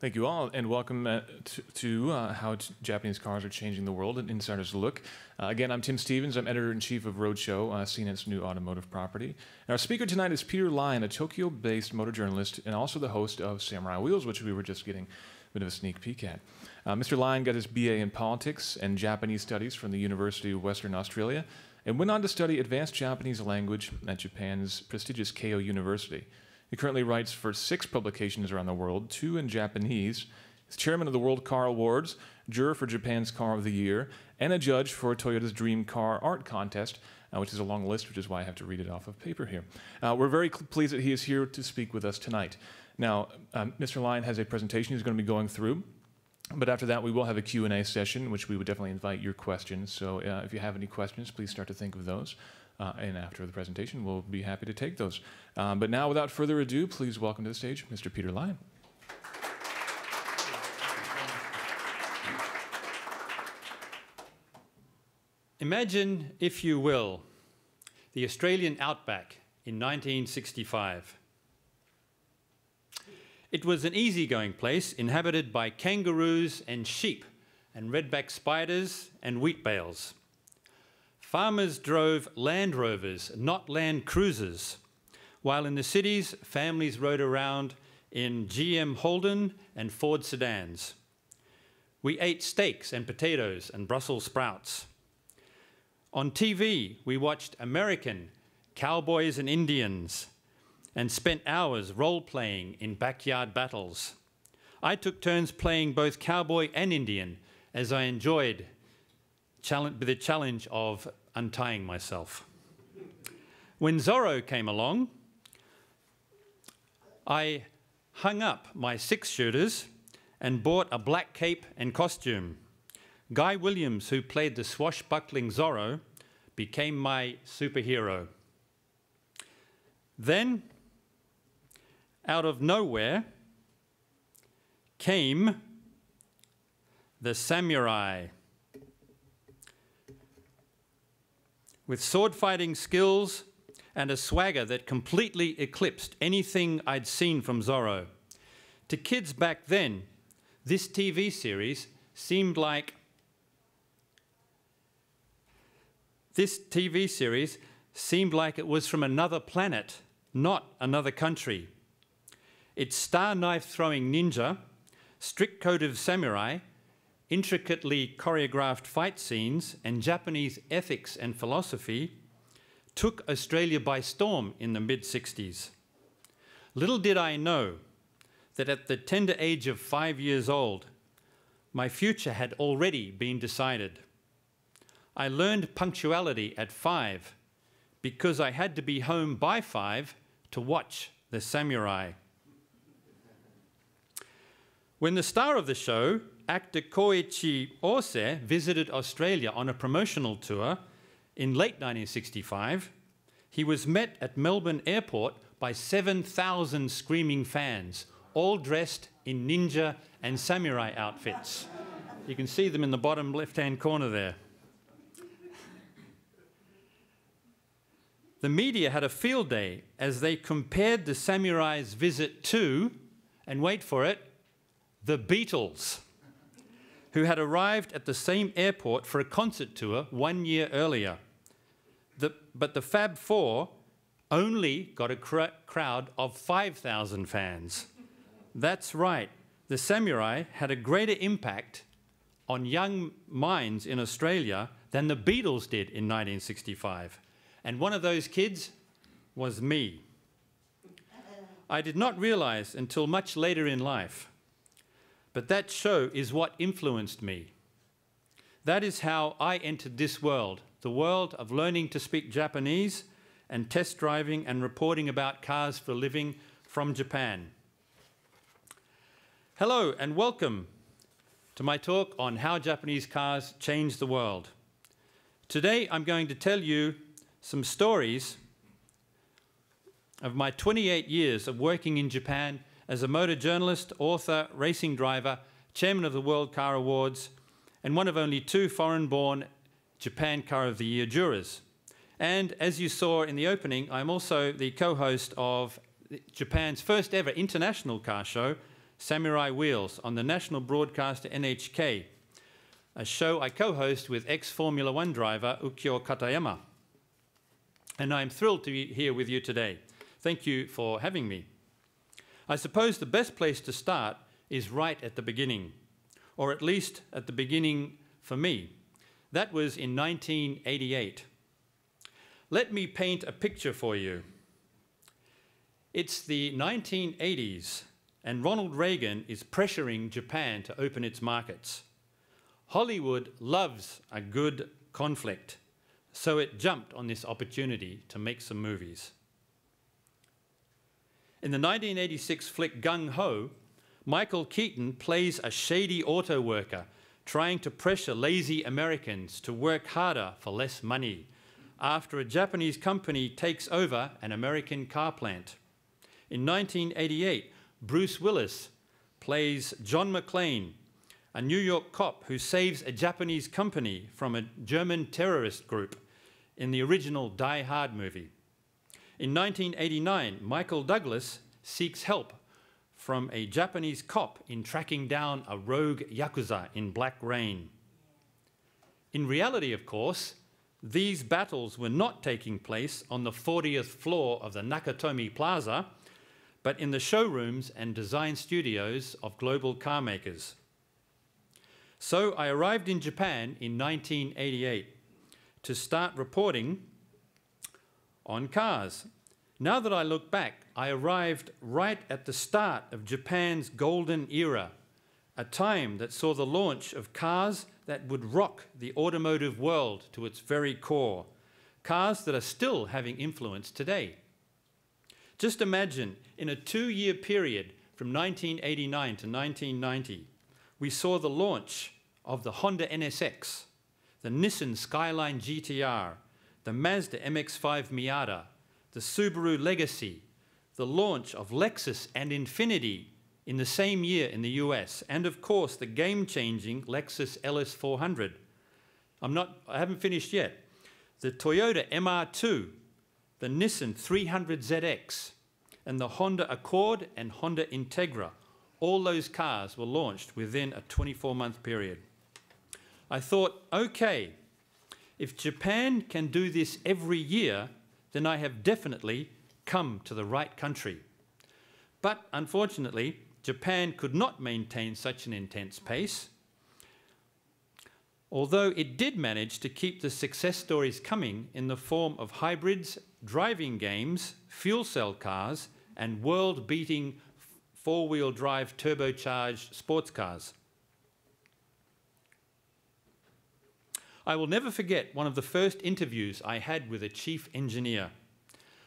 Thank you all, and welcome uh, to, to uh, How Japanese Cars Are Changing the World, an insider's look. Uh, again, I'm Tim Stevens. I'm editor in chief of Roadshow, uh, CNET's new automotive property. And our speaker tonight is Peter Lyon, a Tokyo based motor journalist and also the host of Samurai Wheels, which we were just getting a bit of a sneak peek at. Uh, Mr. Lyon got his BA in politics and Japanese studies from the University of Western Australia and went on to study advanced Japanese language at Japan's prestigious Keio University. He currently writes for six publications around the world, two in Japanese. He's chairman of the World Car Awards, juror for Japan's Car of the Year, and a judge for Toyota's Dream Car Art Contest, uh, which is a long list, which is why I have to read it off of paper here. Uh, we're very pleased that he is here to speak with us tonight. Now, um, Mr. Lyon has a presentation he's going to be going through. But after that, we will have a Q&A session, which we would definitely invite your questions. So uh, if you have any questions, please start to think of those. Uh, and after the presentation, we'll be happy to take those. Um, but now, without further ado, please welcome to the stage Mr. Peter Lyon. Imagine, if you will, the Australian outback in 1965. It was an easygoing place inhabited by kangaroos and sheep and redback spiders and wheat bales. Farmers drove Land Rovers, not Land Cruisers, while in the cities, families rode around in GM Holden and Ford sedans. We ate steaks and potatoes and Brussels sprouts. On TV, we watched American cowboys and Indians and spent hours role playing in backyard battles. I took turns playing both cowboy and Indian as I enjoyed the challenge of untying myself. When Zorro came along, I hung up my six shooters and bought a black cape and costume. Guy Williams, who played the swashbuckling Zorro, became my superhero. Then, out of nowhere, came the samurai. With sword fighting skills and a swagger that completely eclipsed anything I'd seen from Zorro. To kids back then, this TV series seemed like this TV series seemed like it was from another planet, not another country. Its star knife throwing ninja, strict code of samurai, intricately choreographed fight scenes, and Japanese ethics and philosophy took Australia by storm in the mid 60s. Little did I know that at the tender age of five years old, my future had already been decided. I learned punctuality at five because I had to be home by five to watch the samurai. When the star of the show actor Koichi Ose visited Australia on a promotional tour in late 1965, he was met at Melbourne Airport by 7,000 screaming fans, all dressed in ninja and samurai outfits. You can see them in the bottom left hand corner there. The media had a field day as they compared the samurai's visit to, and wait for it, the Beatles who had arrived at the same airport for a concert tour one year earlier. The, but the Fab Four only got a cr crowd of 5,000 fans. That's right, the Samurai had a greater impact on young minds in Australia than the Beatles did in 1965. And one of those kids was me. I did not realize until much later in life but that show is what influenced me. That is how I entered this world, the world of learning to speak Japanese and test driving and reporting about cars for living from Japan. Hello and welcome to my talk on how Japanese cars change the world. Today I'm going to tell you some stories of my 28 years of working in Japan as a motor journalist, author, racing driver, chairman of the World Car Awards, and one of only two foreign-born Japan Car of the Year jurors. And as you saw in the opening, I'm also the co-host of Japan's first ever international car show, Samurai Wheels on the national broadcaster NHK, a show I co host with ex Formula One driver Ukyo Katayama. And I'm thrilled to be here with you today. Thank you for having me. I suppose the best place to start is right at the beginning, or at least at the beginning for me. That was in 1988. Let me paint a picture for you. It's the 1980s, and Ronald Reagan is pressuring Japan to open its markets. Hollywood loves a good conflict, so it jumped on this opportunity to make some movies. In the 1986 flick Gung Ho, Michael Keaton plays a shady auto worker trying to pressure lazy Americans to work harder for less money after a Japanese company takes over an American car plant. In 1988, Bruce Willis plays John McClane, a New York cop who saves a Japanese company from a German terrorist group in the original Die Hard movie. In 1989, Michael Douglas seeks help from a Japanese cop in tracking down a rogue Yakuza in Black Rain. In reality, of course, these battles were not taking place on the 40th floor of the Nakatomi Plaza, but in the showrooms and design studios of global car makers. So I arrived in Japan in 1988 to start reporting on cars. Now that I look back, I arrived right at the start of Japan's golden era, a time that saw the launch of cars that would rock the automotive world to its very core, cars that are still having influence today. Just imagine, in a two year period from 1989 to 1990, we saw the launch of the Honda NSX, the Nissan Skyline GTR, the Mazda MX5 Miata, the Subaru Legacy, the launch of Lexus and Infiniti in the same year in the US, and of course the game-changing Lexus LS400. I'm not, I haven't finished yet. The Toyota MR2, the Nissan 300ZX, and the Honda Accord and Honda Integra. All those cars were launched within a 24-month period. I thought, okay, if Japan can do this every year, then I have definitely come to the right country. But unfortunately, Japan could not maintain such an intense pace, although it did manage to keep the success stories coming in the form of hybrids, driving games, fuel cell cars, and world beating four wheel drive turbocharged sports cars. I will never forget one of the first interviews I had with a chief engineer.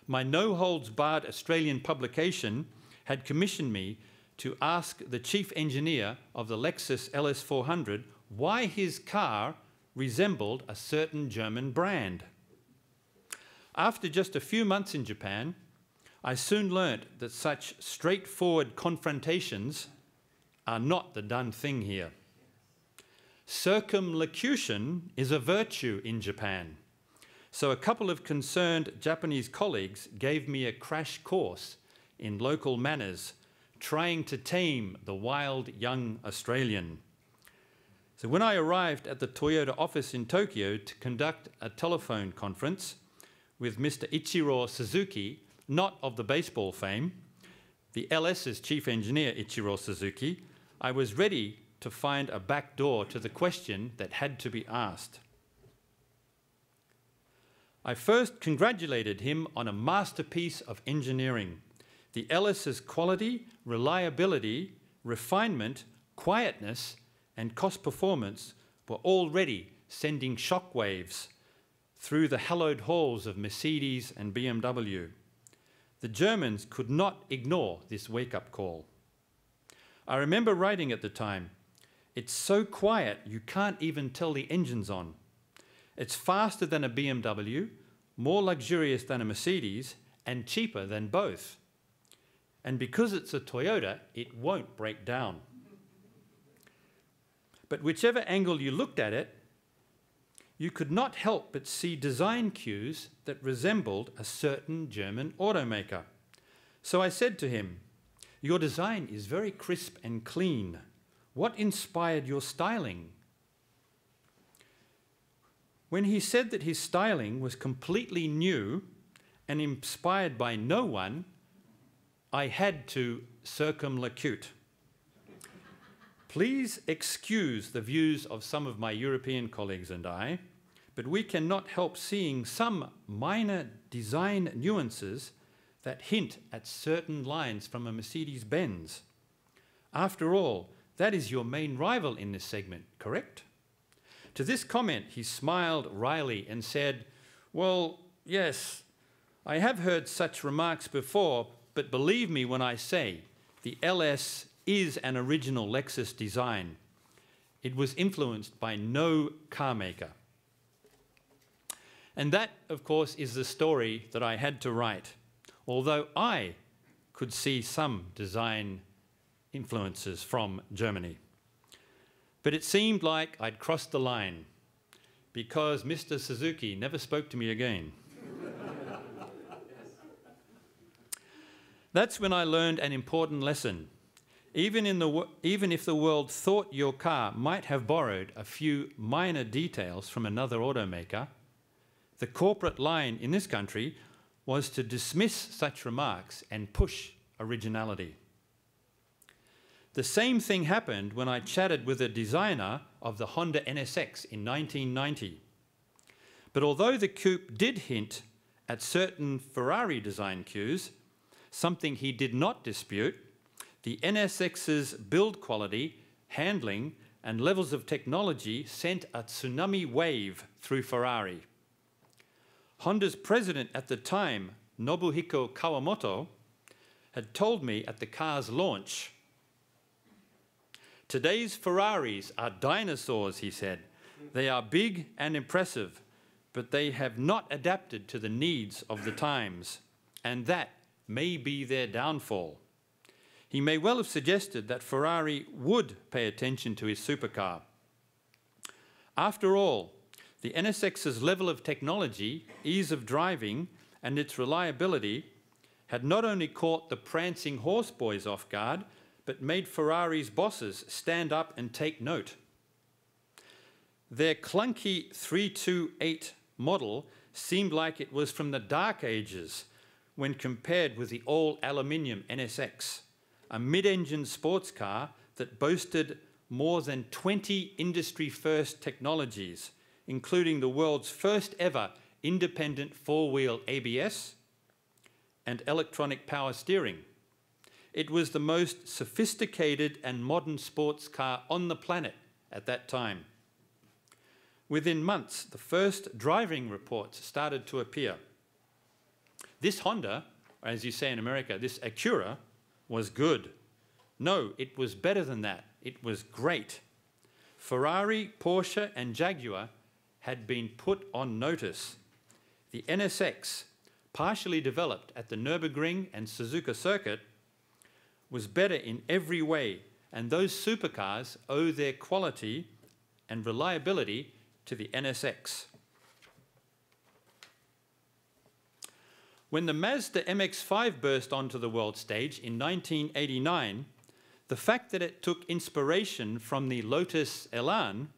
My no holds barred Australian publication had commissioned me to ask the chief engineer of the Lexus LS400 why his car resembled a certain German brand. After just a few months in Japan, I soon learnt that such straightforward confrontations are not the done thing here. Circumlocution is a virtue in Japan. So a couple of concerned Japanese colleagues gave me a crash course in local manners, trying to tame the wild young Australian. So when I arrived at the Toyota office in Tokyo to conduct a telephone conference with Mr. Ichiro Suzuki, not of the baseball fame, the LS's chief engineer, Ichiro Suzuki, I was ready to find a back door to the question that had to be asked. I first congratulated him on a masterpiece of engineering. The LS's quality, reliability, refinement, quietness, and cost performance were already sending shockwaves through the hallowed halls of Mercedes and BMW. The Germans could not ignore this wake up call. I remember writing at the time, it's so quiet you can't even tell the engine's on. It's faster than a BMW, more luxurious than a Mercedes, and cheaper than both. And because it's a Toyota, it won't break down. But whichever angle you looked at it, you could not help but see design cues that resembled a certain German automaker. So I said to him, Your design is very crisp and clean. What inspired your styling? When he said that his styling was completely new and inspired by no one, I had to circumlocute. Please excuse the views of some of my European colleagues and I, but we cannot help seeing some minor design nuances that hint at certain lines from a Mercedes Benz. After all, that is your main rival in this segment, correct? To this comment, he smiled wryly and said, Well, yes, I have heard such remarks before, but believe me when I say the LS is an original Lexus design. It was influenced by no car maker. And that, of course, is the story that I had to write, although I could see some design influences from Germany. But it seemed like I'd crossed the line because Mr. Suzuki never spoke to me again. That's when I learned an important lesson. Even, in the, even if the world thought your car might have borrowed a few minor details from another automaker, the corporate line in this country was to dismiss such remarks and push originality. The same thing happened when I chatted with a designer of the Honda NSX in 1990. But although the coupe did hint at certain Ferrari design cues, something he did not dispute, the NSX's build quality, handling, and levels of technology sent a tsunami wave through Ferrari. Honda's president at the time, Nobuhiko Kawamoto, had told me at the car's launch Today's Ferraris are dinosaurs, he said. They are big and impressive, but they have not adapted to the needs of the times, and that may be their downfall. He may well have suggested that Ferrari would pay attention to his supercar. After all, the NSX's level of technology, ease of driving, and its reliability had not only caught the prancing horseboys off guard, but made Ferrari's bosses stand up and take note. Their clunky 328 model seemed like it was from the dark ages when compared with the all aluminium NSX, a mid engine sports car that boasted more than 20 industry first technologies, including the world's first ever independent four wheel ABS and electronic power steering. It was the most sophisticated and modern sports car on the planet at that time. Within months, the first driving reports started to appear. This Honda, as you say in America, this Acura, was good. No, it was better than that. It was great. Ferrari, Porsche, and Jaguar had been put on notice. The NSX, partially developed at the Nürburgring and Suzuka circuit, was better in every way, and those supercars owe their quality and reliability to the NSX. When the Mazda MX5 burst onto the world stage in 1989, the fact that it took inspiration from the Lotus Elan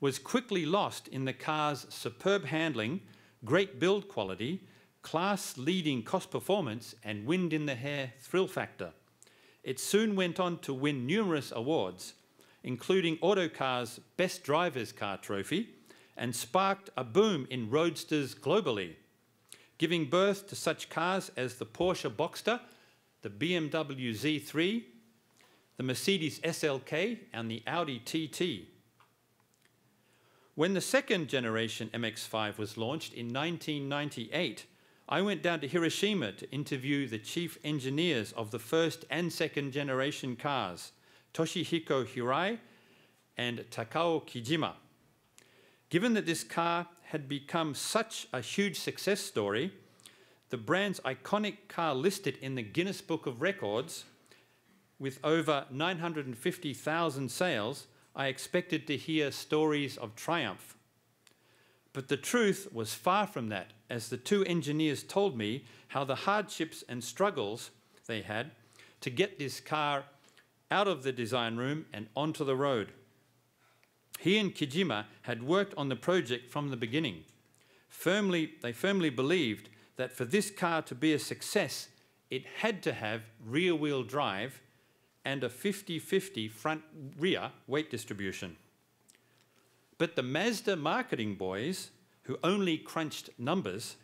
was quickly lost in the car's superb handling, great build quality, class leading cost performance, and wind in the hair thrill factor. It soon went on to win numerous awards, including Autocar's Best Drivers Car Trophy, and sparked a boom in roadsters globally, giving birth to such cars as the Porsche Boxster, the BMW Z3, the Mercedes SLK, and the Audi TT. When the second generation MX5 was launched in 1998, I went down to Hiroshima to interview the chief engineers of the first and second generation cars, Toshihiko Hirai and Takao Kijima. Given that this car had become such a huge success story, the brand's iconic car listed in the Guinness Book of Records with over 950,000 sales, I expected to hear stories of triumph. But the truth was far from that, as the two engineers told me how the hardships and struggles they had to get this car out of the design room and onto the road. He and Kijima had worked on the project from the beginning. Firmly, they firmly believed that for this car to be a success, it had to have rear wheel drive and a 50 50 front rear weight distribution. But the Mazda marketing boys, who only crunched numbers,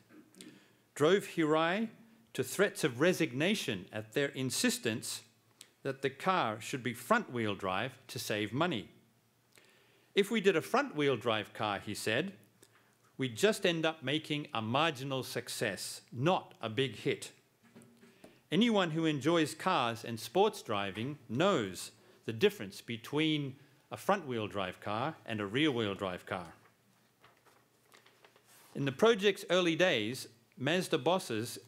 drove Hirai to threats of resignation at their insistence that the car should be front wheel drive to save money. If we did a front wheel drive car, he said, we'd just end up making a marginal success, not a big hit. Anyone who enjoys cars and sports driving knows the difference between a front wheel drive car and a rear wheel drive car. In the project's early days, Mazda bosses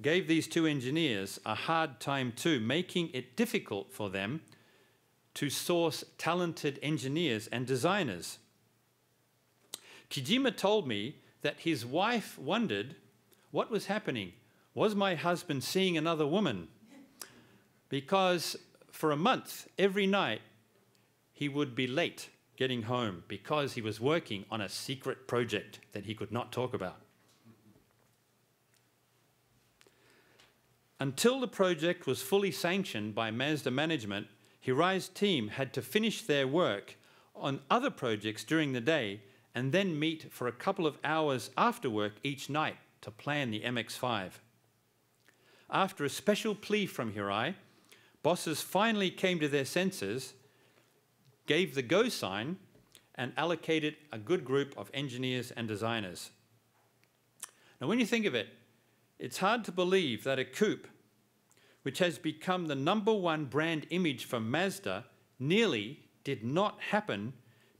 gave these two engineers a hard time too, making it difficult for them to source talented engineers and designers. Kijima told me that his wife wondered what was happening. Was my husband seeing another woman? Because for a month, every night, he would be late getting home because he was working on a secret project that he could not talk about. Until the project was fully sanctioned by Mazda management, Hirai's team had to finish their work on other projects during the day and then meet for a couple of hours after work each night to plan the MX5. After a special plea from Hirai, bosses finally came to their senses, gave the go sign, and allocated a good group of engineers and designers. Now, when you think of it, it's hard to believe that a coupe, which has become the number one brand image for Mazda, nearly did not happen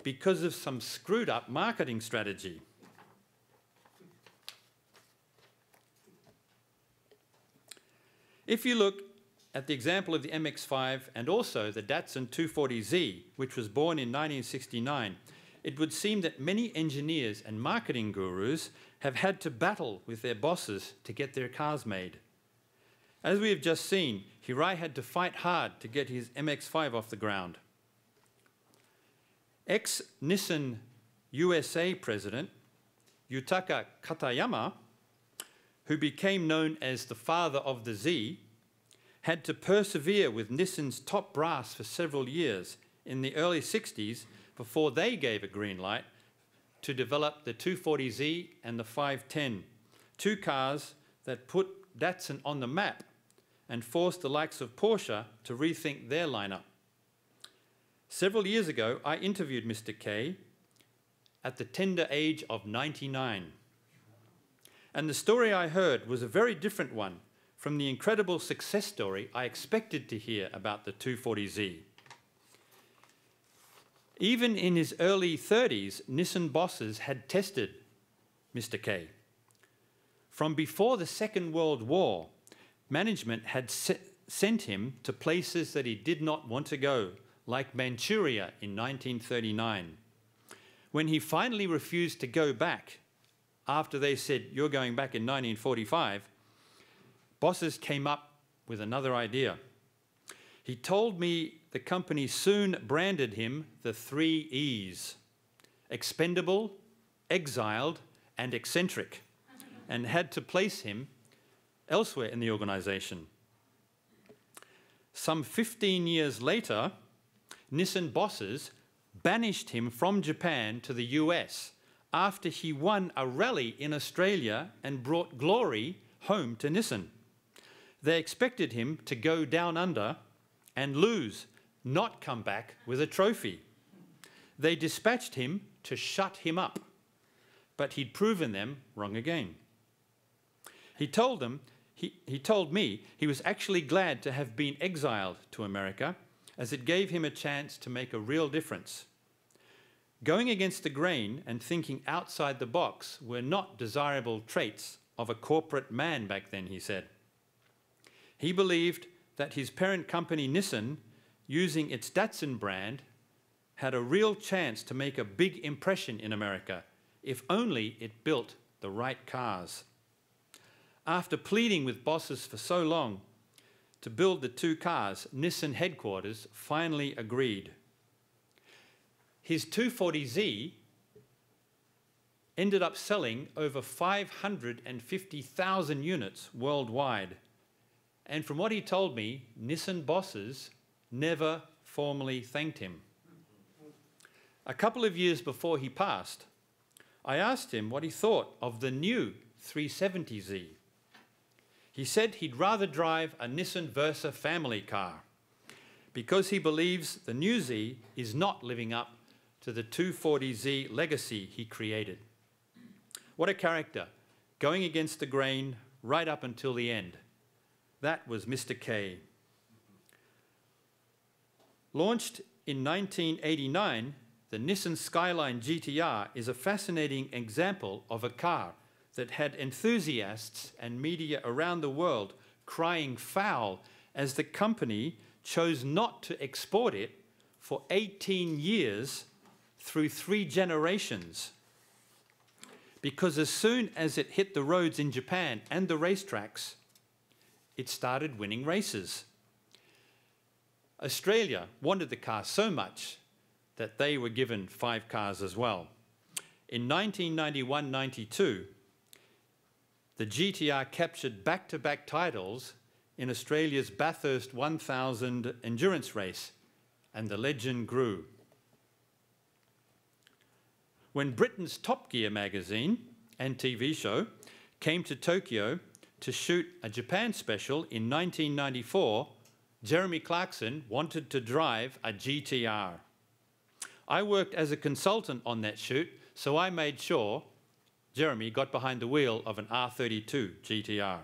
because of some screwed up marketing strategy. If you look at the example of the MX5 and also the Datsun 240Z, which was born in 1969, it would seem that many engineers and marketing gurus have had to battle with their bosses to get their cars made. As we have just seen, Hirai had to fight hard to get his MX5 off the ground. Ex Nissan USA president Yutaka Katayama, who became known as the father of the Z, had to persevere with Nissan's top brass for several years in the early 60s before they gave a green light to develop the 240Z and the 510, two cars that put Datsun on the map and forced the likes of Porsche to rethink their lineup. Several years ago, I interviewed Mr. K at the tender age of 99. And the story I heard was a very different one from the incredible success story I expected to hear about the 240Z. Even in his early 30s, Nissan bosses had tested Mr. K. From before the Second World War, management had se- sent him to places that he did not want to go, like Manchuria in 1939. When he finally refused to go back, after they said, You're going back in 1945, bosses came up with another idea. He told me the company soon branded him the three E's expendable, exiled, and eccentric, and had to place him elsewhere in the organization. Some 15 years later, Nissan bosses banished him from Japan to the US after he won a rally in Australia and brought glory home to Nissan. They expected him to go down under and lose, not come back with a trophy. They dispatched him to shut him up, but he'd proven them wrong again. He told them, he, he told me he was actually glad to have been exiled to America as it gave him a chance to make a real difference. Going against the grain and thinking outside the box were not desirable traits of a corporate man back then, he said. He believed that his parent company Nissan, using its Datsun brand, had a real chance to make a big impression in America if only it built the right cars. After pleading with bosses for so long, to build the two cars, Nissan headquarters finally agreed. His 240Z ended up selling over 550,000 units worldwide. And from what he told me, Nissan bosses never formally thanked him. A couple of years before he passed, I asked him what he thought of the new 370Z. He said he'd rather drive a Nissan Versa family car because he believes the new Z is not living up to the 240Z legacy he created. What a character, going against the grain right up until the end. That was Mr. K. Launched in 1989, the Nissan Skyline GTR is a fascinating example of a car that had enthusiasts and media around the world crying foul as the company chose not to export it for 18 years through three generations. Because as soon as it hit the roads in Japan and the racetracks, it started winning races. Australia wanted the car so much that they were given five cars as well. In 1991 92, the GTR captured back to back titles in Australia's Bathurst 1000 endurance race, and the legend grew. When Britain's Top Gear magazine and TV show came to Tokyo to shoot a Japan special in 1994, Jeremy Clarkson wanted to drive a GTR. I worked as a consultant on that shoot, so I made sure Jeremy got behind the wheel of an R32 GTR.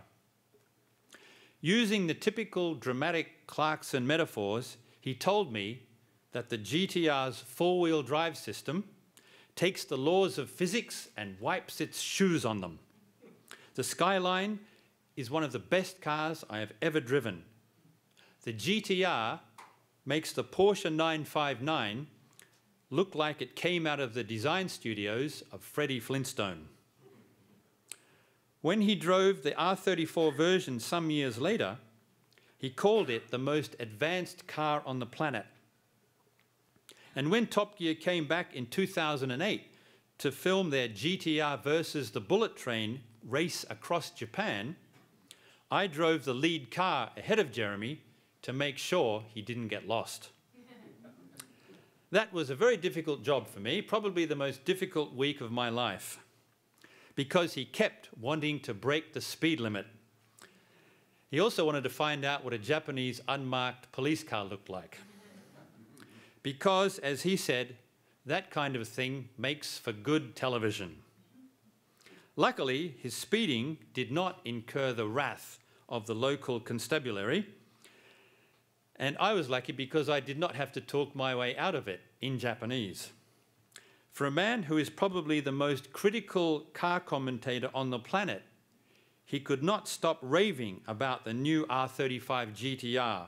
Using the typical dramatic Clarkson metaphors, he told me that the GTR's four wheel drive system takes the laws of physics and wipes its shoes on them. The Skyline is one of the best cars I have ever driven. The GTR makes the Porsche 959 look like it came out of the design studios of Freddie Flintstone. When he drove the R34 version some years later, he called it the most advanced car on the planet. And when Top Gear came back in 2008 to film their GTR versus the Bullet Train race across Japan, I drove the lead car ahead of Jeremy to make sure he didn't get lost. That was a very difficult job for me, probably the most difficult week of my life, because he kept wanting to break the speed limit. He also wanted to find out what a Japanese unmarked police car looked like. Because, as he said, that kind of thing makes for good television. Luckily, his speeding did not incur the wrath of the local constabulary and I was lucky because I did not have to talk my way out of it in Japanese. For a man who is probably the most critical car commentator on the planet, he could not stop raving about the new R35 GTR,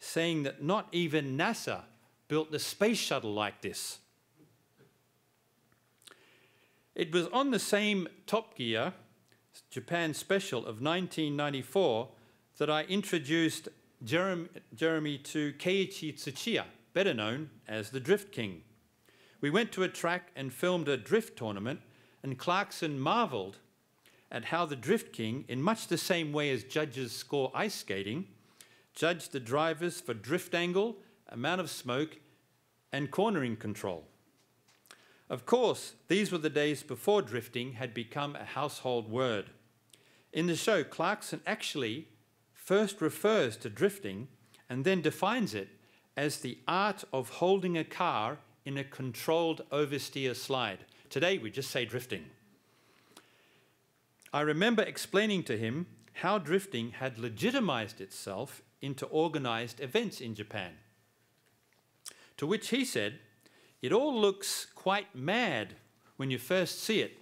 saying that not even NASA built the space shuttle like this. It was on the same Top Gear Japan special of 1994 that I introduced Jeremy, to Keiichi Tsuchiya, better known as the Drift King. We went to a track and filmed a drift tournament, and Clarkson marveled at how the Drift King, in much the same way as judges score ice skating, judged the drivers for drift angle, amount of smoke, and cornering control. Of course, these were the days before drifting had become a household word. In the show, Clarkson actually first refers to drifting and then defines it as the art of holding a car in a controlled oversteer slide. Today we just say drifting. I remember explaining to him how drifting had legitimized itself into organized events in Japan. To which he said, It all looks quite mad when you first see it,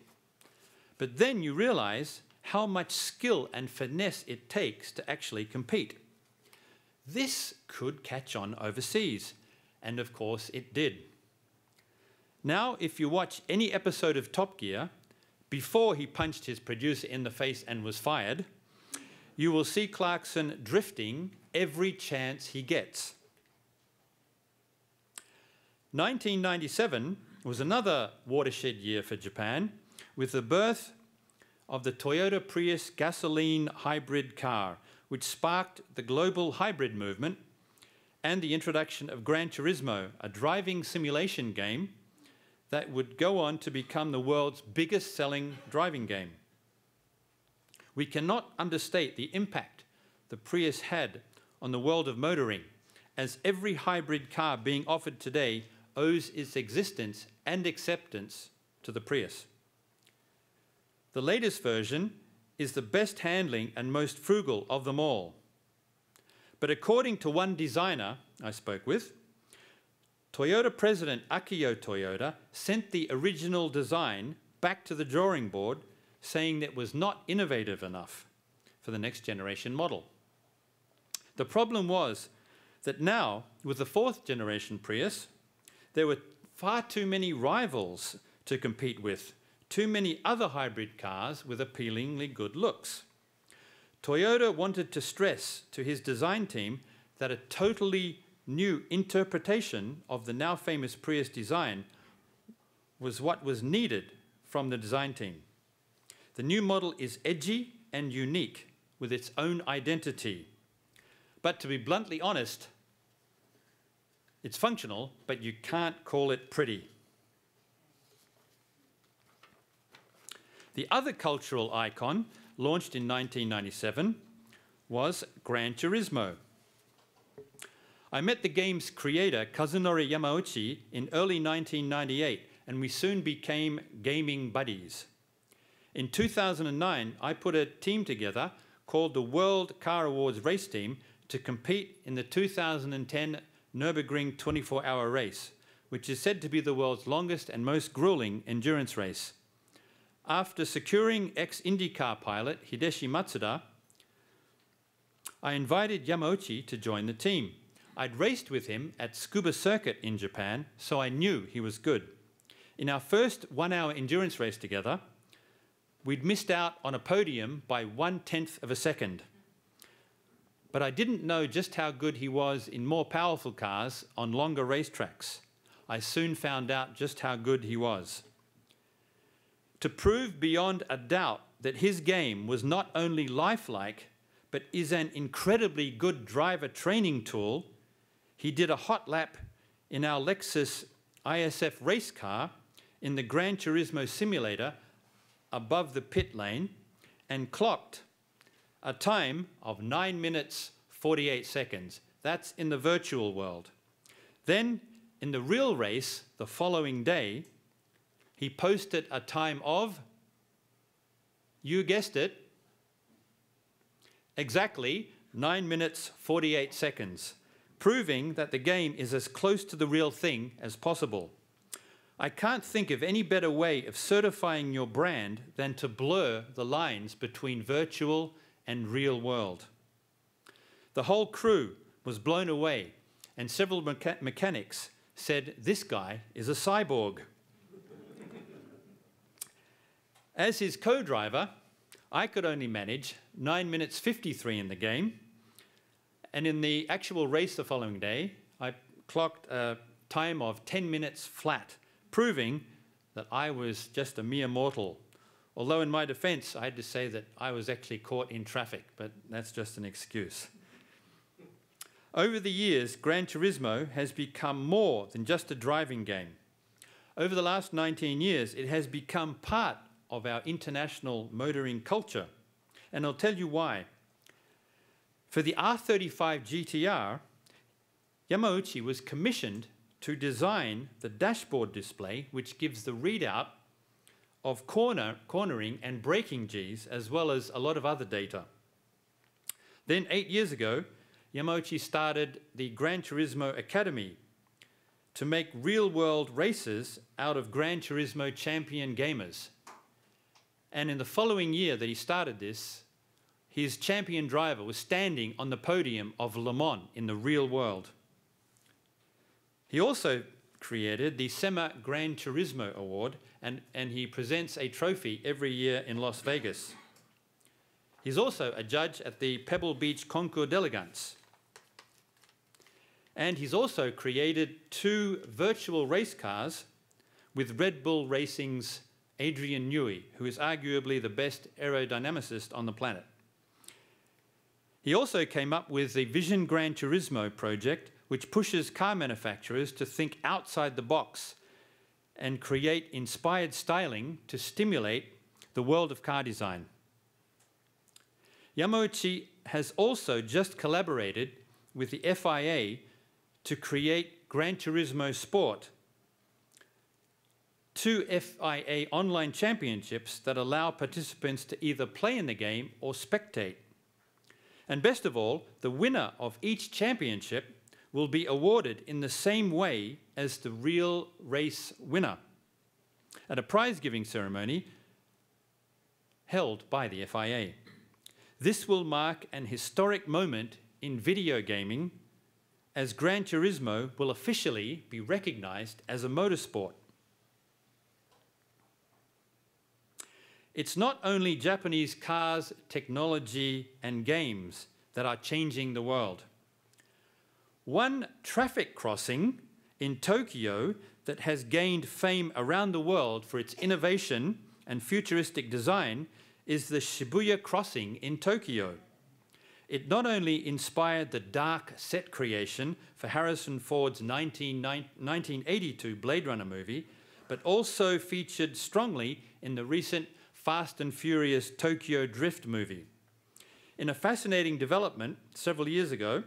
but then you realize how much skill and finesse it takes to actually compete. This could catch on overseas, and of course it did. Now, if you watch any episode of Top Gear, before he punched his producer in the face and was fired, you will see Clarkson drifting every chance he gets. 1997 was another watershed year for Japan with the birth of the Toyota Prius gasoline hybrid car, which sparked the global hybrid movement and the introduction of Gran Turismo, a driving simulation game that would go on to become the world's biggest selling driving game. We cannot understate the impact the Prius had on the world of motoring, as every hybrid car being offered today owes its existence and acceptance to the Prius. The latest version is the best handling and most frugal of them all. But according to one designer I spoke with, Toyota President Akio Toyoda sent the original design back to the drawing board, saying that it was not innovative enough for the next generation model. The problem was that now, with the fourth generation Prius, there were far too many rivals to compete with, too many other hybrid cars with appealingly good looks. Toyota wanted to stress to his design team that a totally new interpretation of the now famous Prius design was what was needed from the design team. The new model is edgy and unique with its own identity. But to be bluntly honest, it's functional, but you can't call it pretty. The other cultural icon, launched in 1997, was Gran Turismo. I met the game's creator, Kazunori Yamauchi, in early 1998, and we soon became gaming buddies. In 2009, I put a team together called the World Car Awards Race Team to compete in the 2010 Nürburgring 24 hour race, which is said to be the world's longest and most grueling endurance race. After securing ex IndyCar pilot Hideshi Matsuda, I invited Yamauchi to join the team. I'd raced with him at Tsukuba Circuit in Japan, so I knew he was good. In our first one hour endurance race together, we'd missed out on a podium by one tenth of a second. But I didn't know just how good he was in more powerful cars on longer racetracks. I soon found out just how good he was. To prove beyond a doubt that his game was not only lifelike, but is an incredibly good driver training tool, he did a hot lap in our Lexus ISF race car in the Gran Turismo simulator above the pit lane and clocked a time of 9 minutes 48 seconds. That's in the virtual world. Then, in the real race the following day, he posted a time of, you guessed it, exactly 9 minutes 48 seconds, proving that the game is as close to the real thing as possible. I can't think of any better way of certifying your brand than to blur the lines between virtual and real world. The whole crew was blown away, and several mecha mechanics said, This guy is a cyborg. As his co driver, I could only manage 9 minutes 53 in the game, and in the actual race the following day, I clocked a time of 10 minutes flat, proving that I was just a mere mortal. Although, in my defense, I had to say that I was actually caught in traffic, but that's just an excuse. Over the years, Gran Turismo has become more than just a driving game. Over the last 19 years, it has become part of our international motoring culture. And I'll tell you why. For the R35 GTR, Yamauchi was commissioned to design the dashboard display, which gives the readout of corner, cornering and braking Gs, as well as a lot of other data. Then, eight years ago, Yamauchi started the Gran Turismo Academy to make real world races out of Gran Turismo champion gamers. And in the following year that he started this, his champion driver was standing on the podium of Le Mans in the real world. He also created the SEMA Gran Turismo Award, and, and he presents a trophy every year in Las Vegas. He's also a judge at the Pebble Beach Concours d'Elegance. And he's also created two virtual race cars with Red Bull Racing's Adrian Newey, who is arguably the best aerodynamicist on the planet. He also came up with the Vision Gran Turismo project, which pushes car manufacturers to think outside the box and create inspired styling to stimulate the world of car design. Yamauchi has also just collaborated with the FIA to create Gran Turismo Sport, two FIA online championships that allow participants to either play in the game or spectate. And best of all, the winner of each championship will be awarded in the same way as the real race winner at a prize giving ceremony held by the FIA. This will mark an historic moment in video gaming as Gran Turismo will officially be recognized as a motorsport. It's not only Japanese cars, technology, and games that are changing the world. One traffic crossing in Tokyo that has gained fame around the world for its innovation and futuristic design is the Shibuya Crossing in Tokyo. It not only inspired the dark set creation for Harrison Ford's 19, 1982 Blade Runner movie, but also featured strongly in the recent Fast and Furious Tokyo Drift movie. In a fascinating development several years ago,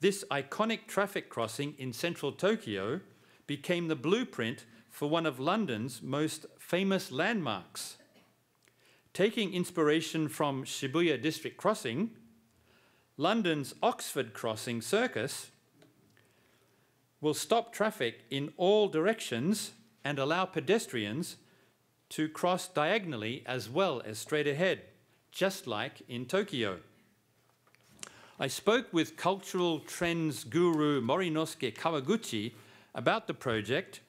this iconic traffic crossing in central Tokyo became the blueprint for one of London's most famous landmarks. Taking inspiration from Shibuya District Crossing, London's Oxford Crossing Circus will stop traffic in all directions and allow pedestrians to cross diagonally as well as straight ahead, just like in Tokyo. I spoke with cultural trends guru Morinosuke Kawaguchi about the project,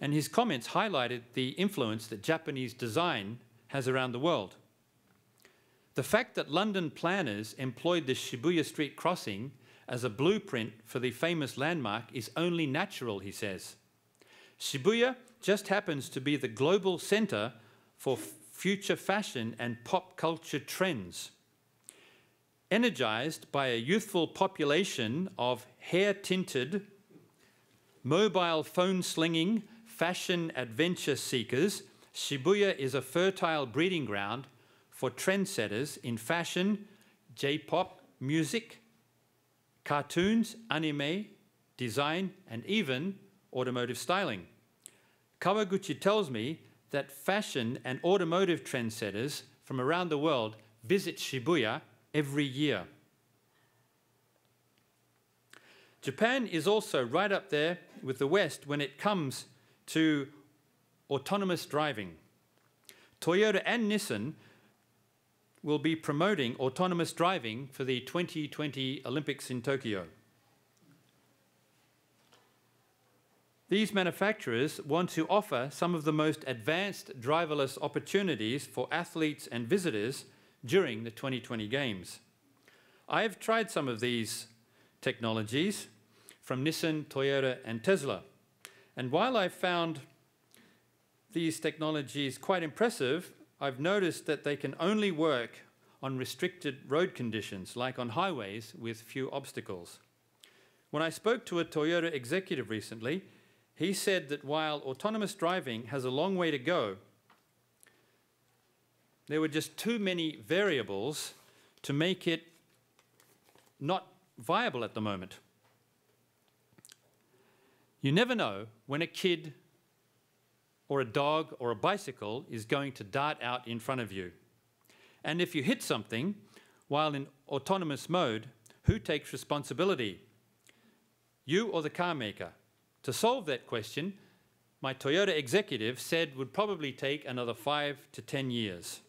and his comments highlighted the influence that Japanese design has around the world. The fact that London planners employed the Shibuya Street crossing as a blueprint for the famous landmark is only natural, he says. Shibuya just happens to be the global center for future fashion and pop culture trends. Energized by a youthful population of hair tinted, mobile phone slinging, fashion adventure seekers, Shibuya is a fertile breeding ground for trendsetters in fashion, J pop, music, cartoons, anime, design, and even automotive styling. Kawaguchi tells me that fashion and automotive trendsetters from around the world visit Shibuya every year. Japan is also right up there with the West when it comes to autonomous driving. Toyota and Nissan will be promoting autonomous driving for the 2020 Olympics in Tokyo. These manufacturers want to offer some of the most advanced driverless opportunities for athletes and visitors during the 2020 Games. I have tried some of these technologies from Nissan, Toyota, and Tesla. And while I found these technologies quite impressive, I've noticed that they can only work on restricted road conditions, like on highways with few obstacles. When I spoke to a Toyota executive recently, he said that while autonomous driving has a long way to go, there were just too many variables to make it not viable at the moment. You never know when a kid or a dog or a bicycle is going to dart out in front of you. And if you hit something while in autonomous mode, who takes responsibility? You or the car maker? To solve that question, my Toyota executive said would probably take another five to 10 years.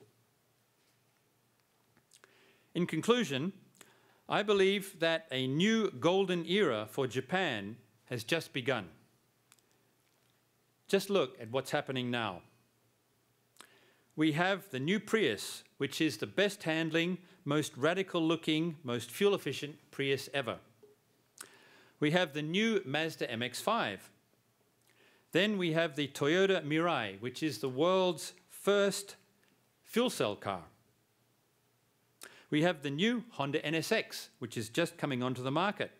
In conclusion, I believe that a new golden era for Japan has just begun. Just look at what's happening now. We have the new Prius, which is the best handling, most radical looking, most fuel efficient Prius ever. We have the new Mazda MX5. Then we have the Toyota Mirai, which is the world's first fuel cell car. We have the new Honda NSX, which is just coming onto the market.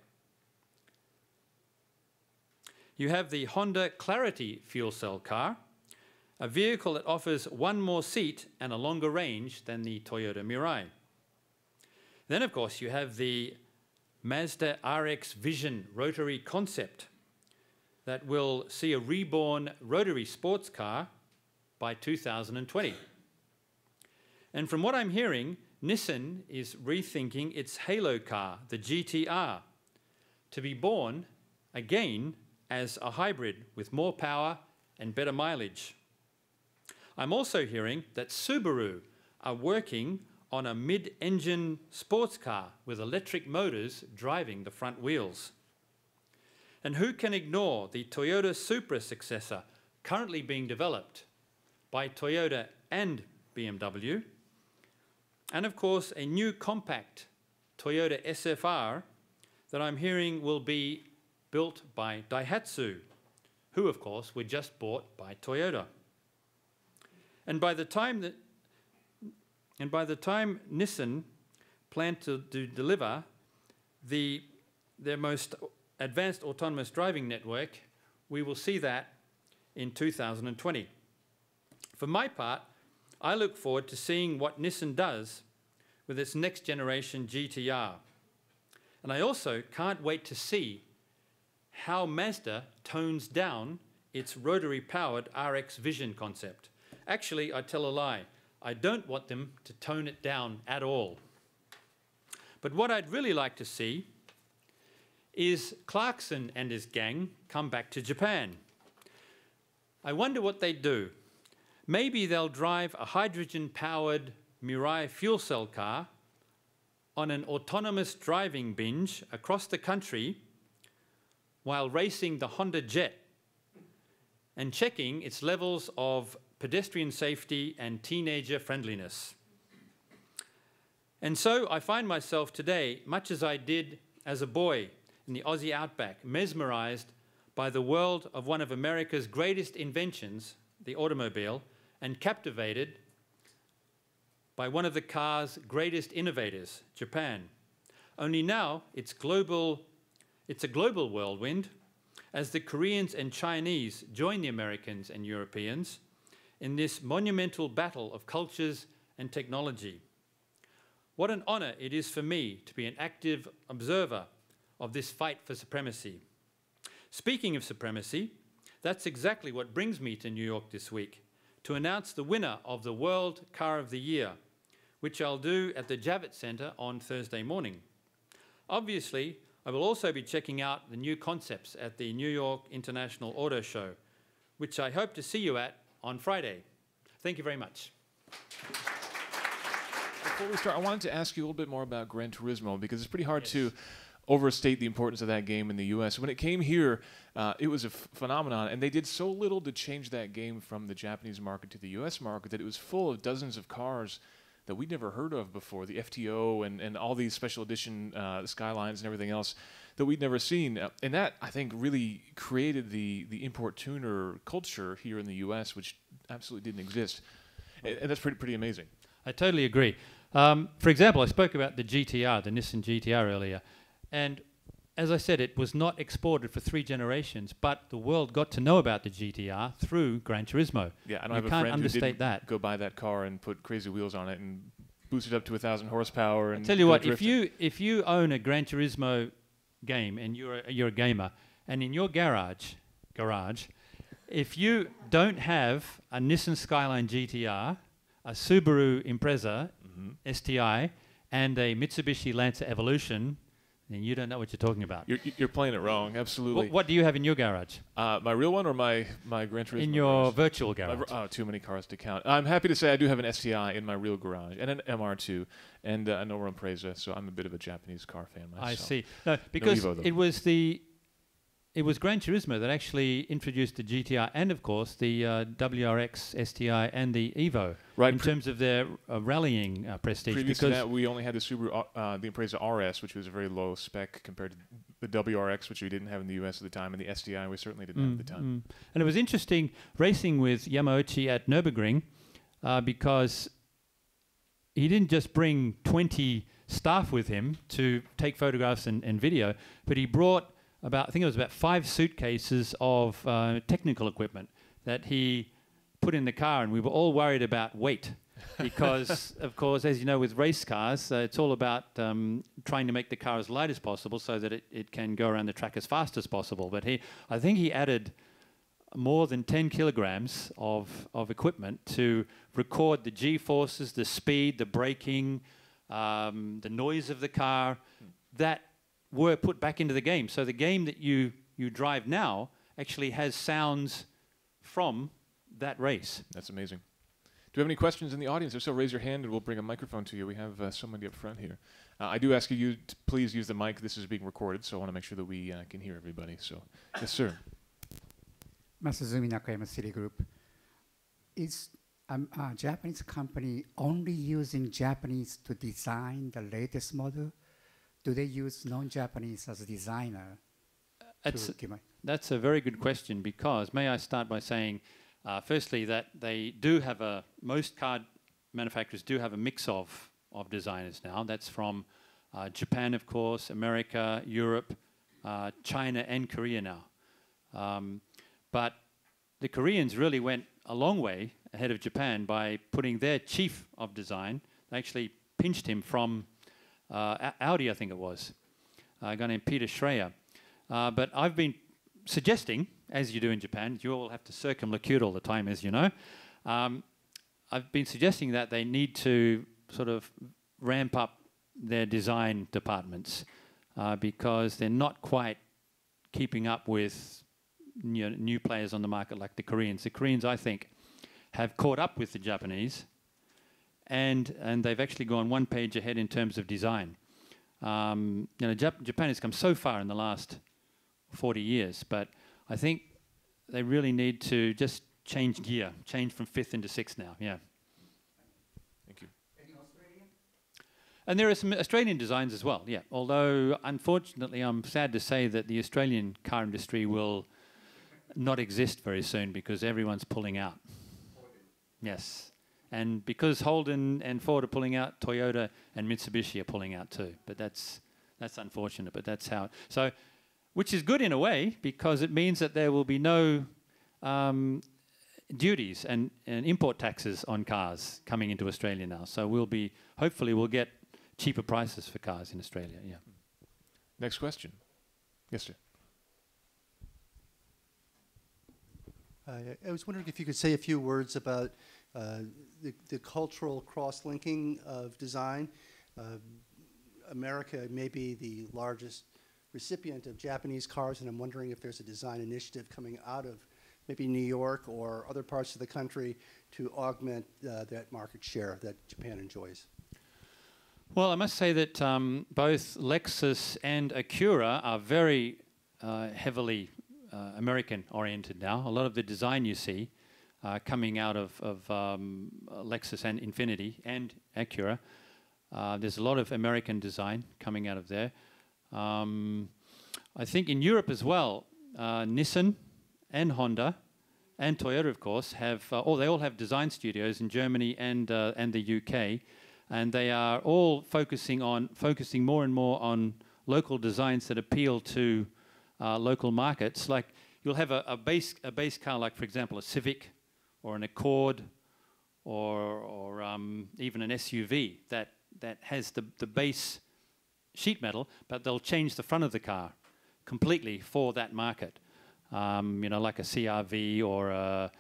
You have the Honda Clarity fuel cell car, a vehicle that offers one more seat and a longer range than the Toyota Mirai. Then, of course, you have the Mazda RX Vision rotary concept that will see a reborn rotary sports car by 2020. And from what I'm hearing, Nissan is rethinking its halo car, the GTR, to be born again as a hybrid with more power and better mileage. I'm also hearing that Subaru are working on a mid engine sports car with electric motors driving the front wheels. And who can ignore the Toyota Supra successor currently being developed by Toyota and BMW? And of course, a new compact Toyota SFR that I'm hearing will be built by Daihatsu, who, of course, were just bought by Toyota. And by the time that and by the time Nissan planned to, to deliver the, their most advanced autonomous driving network, we will see that in 2020. For my part, I look forward to seeing what Nissan does with its next generation GTR. And I also can't wait to see how Mazda tones down its rotary powered RX Vision concept. Actually, I tell a lie. I don't want them to tone it down at all. But what I'd really like to see is Clarkson and his gang come back to Japan. I wonder what they'd do. Maybe they'll drive a hydrogen powered Mirai fuel cell car on an autonomous driving binge across the country while racing the Honda Jet and checking its levels of pedestrian safety and teenager friendliness. And so I find myself today, much as I did as a boy in the Aussie outback, mesmerized by the world of one of America's greatest inventions, the automobile, and captivated by one of the car's greatest innovators, Japan. Only now it's global it's a global whirlwind as the Koreans and Chinese join the Americans and Europeans in this monumental battle of cultures and technology. What an honor it is for me to be an active observer of this fight for supremacy. Speaking of supremacy, that's exactly what brings me to New York this week to announce the winner of the World Car of the Year, which I'll do at the Javits Center on Thursday morning. Obviously, I will also be checking out the new concepts at the New York International Auto Show, which I hope to see you at on Friday. Thank you very much. Before we start, I wanted to ask you a little bit more about Gran Turismo because it's pretty hard yes. to overstate the importance of that game in the U.S. When it came here, uh, it was a phenomenon, and they did so little to change that game from the Japanese market to the U.S. market that it was full of dozens of cars that we'd never heard of before, the FTO and, and all these special edition uh, skylines and everything else that we'd never seen. Uh, and that, I think, really created the, the import tuner culture here in the U.S., which absolutely didn't exist. And, and that's pretty, pretty amazing. I totally agree. Um, for example, I spoke about the GTR, the Nissan GTR earlier. And as I said, it was not exported for three generations, but the world got to know about the GTR through Gran Turismo. Yeah, I don't have a can't friend who didn't that. go buy that car and put crazy wheels on it and boost it up to a thousand horsepower. And I tell you what, if you if you own a Gran Turismo game and you're a, you're a gamer, and in your garage garage, if you don't have a Nissan Skyline GTR, a Subaru Impreza mm-hmm. STI, and a Mitsubishi Lancer Evolution, and you don't know what you're talking about. You're, you're playing it wrong, absolutely. What, what, do you have in your garage? Uh, my real one or my, my Gran Turismo In your garage? virtual garage. oh, too many cars to count. I'm happy to say I do have an STI in my real garage and an MR2 and uh, an Nova Impreza, so I'm a bit of a Japanese car fan myself. I see. No, because no it was the it was Gran Turismo that actually introduced the GTR and, of course, the uh, WRX STI and the Evo right, in terms of their uh, rallying uh, prestige. Previous because to that, we only had the Subaru, uh, the Impreza RS, which was a very low spec compared to the WRX, which we didn't have in the US at the time, and the STI we certainly didn't have at the time. Mm. And it was interesting racing with Yamauchi at Nürburgring uh, because he didn't just bring 20 staff with him to take photographs and, and video, but he brought about, I think it was about five suitcases of uh, technical equipment that he put in the car, and we were all worried about weight. because, of course, as you know, with race cars, uh, it's all about um, trying to make the car as light as possible so that it, it can go around the track as fast as possible. But he, I think he added more than 10 kilograms of, of equipment to record the G forces, the speed, the braking, um, the noise of the car that were put back into the game. So the game that you, you drive now actually has sounds from that race. That's amazing. Do we have any questions in the audience? If so, raise your hand and we'll bring a microphone to you. We have uh, somebody up front here. Uh, I do ask you to please use the mic. This is being recorded, so I want to make sure that we uh, can hear everybody. So, yes, sir. Masazumi Nakayama Citigroup. Is um, a Japanese company only using Japanese to design the latest model? Do they use non-Japanese as a designer? That's, that's a very good question because, may I start by saying, uh, firstly, that they do have a, most card manufacturers do have a mix of, of designers now. That's from uh, Japan, of course, America, Europe, uh, China, and Korea now. Um, but the Koreans really went a long way ahead of Japan by putting their chief of design, they actually pinched him from uh, Audi, I think it was, a guy named Peter Schreyer. Uh, but I've been suggesting, as you do in Japan, you all have to circumlocute all the time, as you know. Um, I've been suggesting that they need to sort of ramp up their design departments uh, because they're not quite keeping up with new players on the market like the Koreans. The Koreans, I think, have caught up with the Japanese, and and they've actually gone one page ahead in terms of design. Um, you know, Jap- Japan has come so far in the last 40 years, but I think they really need to just change gear, change from fifth into sixth now. Yeah. Thank you. And there are some Australian designs as well, yeah. Although, unfortunately, I'm sad to say that the Australian car industry will not exist very soon because everyone's pulling out. Yes. And because Holden and Ford are pulling out, Toyota and Mitsubishi are pulling out too. But that's, that's unfortunate, but that's how. So, which is good in a way because it means that there will be no um, duties and, and import taxes on cars coming into Australia now. So we'll be, hopefully, we'll get cheaper prices for cars in Australia. Yeah. Next question. Yes, sir. Hi, I was wondering if you could say a few words about uh, the, the cultural cross-linking of design. Uh, America may be the largest recipient of Japanese cars, and I'm wondering if there's a design initiative coming out of maybe New York or other parts of the country to augment uh, that market share that Japan enjoys. Well, I must say that um, both Lexus and Acura are very uh, heavily uh, American oriented now. A lot of the design you see uh, coming out of, of um, Lexus and Infiniti and Acura, uh, there's a lot of American design coming out of there. Um, I think in Europe as well, uh, Nissan and Honda and Toyota, of course, have, uh, they all have design studios in Germany and, uh, and the UK and they are all focusing on focusing more and more on local designs that appeal to uh, local markets. Like you'll have a, a, base a base car, like for example a Civic or an Accord or or um, even an SUV that that has the the base sheet metal, but they'll change the front of the car completely for that market. Um, you know, like a CRV or a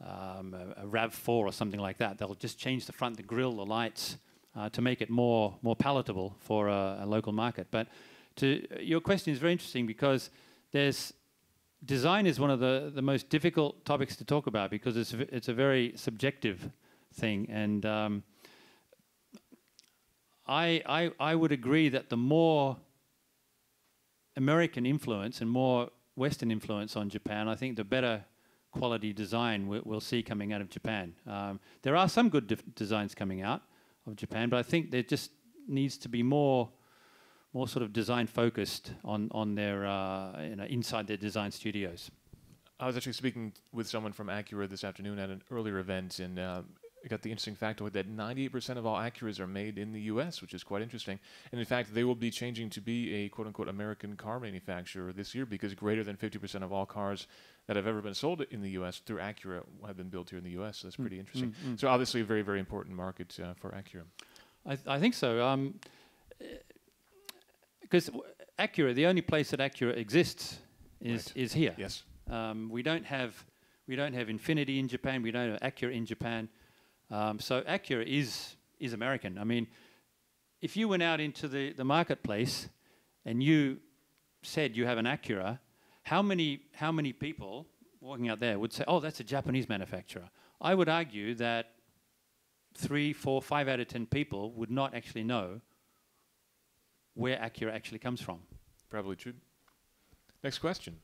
um, a, a RAV4 or something like that. They'll just change the front, the grille, the lights uh, to make it more more palatable for a, a, local market. But to your question is very interesting because there's design is one of the, the most difficult topics to talk about because it's it's a very subjective thing and. Um, I, I, I would agree that the more American influence and more Western influence on Japan, I think the better quality design we, will see coming out of Japan. Um, there are some good designs coming out of Japan, but I think there just needs to be more more sort of design focused on on their uh, you know inside their design studios. I was actually speaking with someone from Acura this afternoon at an earlier event, and uh, I got the interesting factoid that 98% of all Acuras are made in the U.S., which is quite interesting. And in fact, they will be changing to be a quote unquote American car manufacturer this year because greater than 50% of all cars that have ever been sold in the U.S. through Acura have been built here in the U.S. So that's pretty interesting. mm, mm. So obviously, a very, very important market uh, for Acura. I, th- I think so. Um, because Acura, the only place that Acura exists is Right. is here. Yes. Um, we don't have we don't have Infiniti in Japan. We don't have Acura in Japan. Um, so Acura is is American. I mean, if you went out into the, the marketplace and you said you have an Acura, how many how many people walking out there would say, "Oh, that's a Japanese manufacturer"? I would argue that three, four, five out of ten people would not actually know where Acura actually comes from. Probably true. Next question.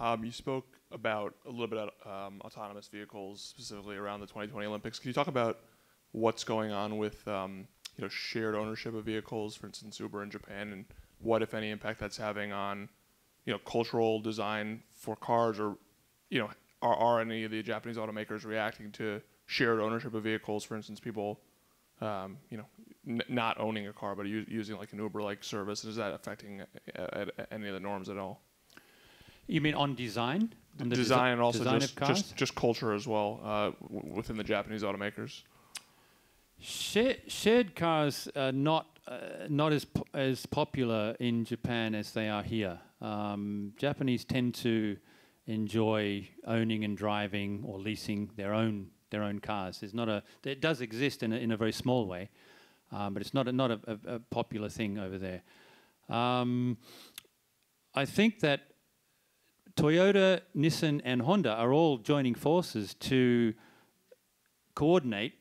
Um, you spoke about a little bit about um, autonomous vehicles, specifically around the 2020 Olympics. Can you talk about what's going on with um, you know shared ownership of vehicles, for instance, Uber in Japan, and what, if any, impact that's having on you know cultural design for cars, or you know are, are any of the Japanese automakers reacting to shared ownership of vehicles? For instance, people um, you know n- not owning a car but u- using like an Uber-like service. Is that affecting uh, uh, any of the norms at all? You mean on design? On the desi- design and also design just, of cars? just just culture as well uh, w- within the Japanese automakers. Shared, shared cars are not uh, not as po- as popular in Japan as they are here. Um, Japanese tend to enjoy owning and driving or leasing their own their own cars. There's not a it does exist in a, in a very small way, um, but it's not a, not a, a, a popular thing over there. Um, I think that Toyota, Nissan, and Honda are all joining forces to coordinate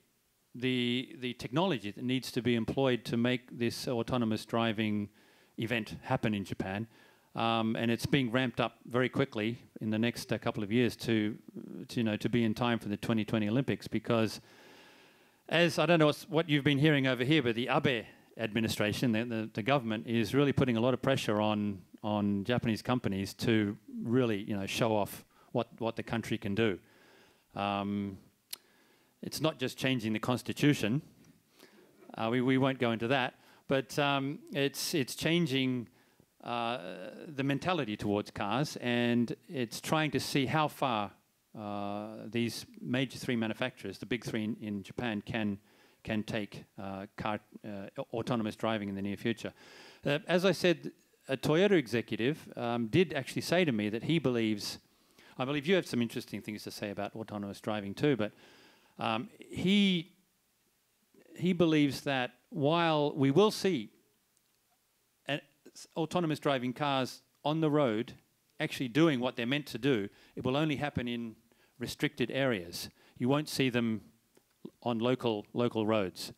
the the technology that needs to be employed to make this autonomous driving event happen in Japan. Um, and it's being ramped up very quickly in the next uh, couple of years to, to, you know, to be in time for the 2020 Olympics because, as I don't know what you've been hearing over here, but the Abe administration, the, the, the government, is really putting a lot of pressure on, on Japanese companies to really you know, show off what, what the country can do. Um, it's not just changing the constitution. Uh, we, we won't go into that, but um, it's it's changing uh, the mentality towards cars, and it's trying to see how far uh, these major three manufacturers, the big three in, in Japan, can can take uh, car uh, autonomous driving in the near future. Uh, as I said, a Toyota executive um, did actually say to me that he believes. I believe you have some interesting things to say about autonomous driving too, but um, he he believes that while we will see autonomous driving cars on the road actually doing what they're meant to do, it will only happen in restricted areas. You won't see them on local local roads.